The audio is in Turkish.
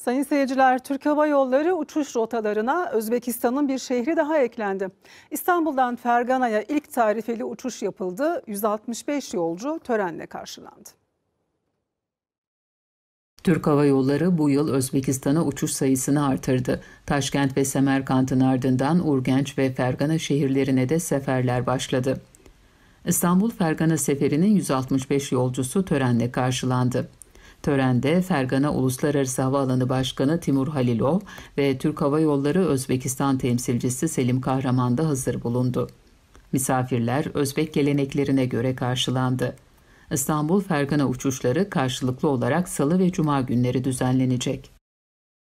Sayın seyirciler, Türk Hava Yolları uçuş rotalarına Özbekistan'ın bir şehri daha eklendi. İstanbul'dan Fergana'ya ilk tarifeli uçuş yapıldı. 165 yolcu törenle karşılandı. Türk Hava Yolları bu yıl Özbekistan'a uçuş sayısını artırdı. Taşkent ve Semerkant'ın ardından Urgenç ve Fergana şehirlerine de seferler başladı. İstanbul Fergana seferinin 165 yolcusu törenle karşılandı. Törende Fergana Uluslararası Havaalanı Başkanı Timur Halilov ve Türk Hava Yolları Özbekistan temsilcisi Selim Kahraman da hazır bulundu. Misafirler Özbek geleneklerine göre karşılandı. İstanbul Fergana uçuşları karşılıklı olarak salı ve cuma günleri düzenlenecek.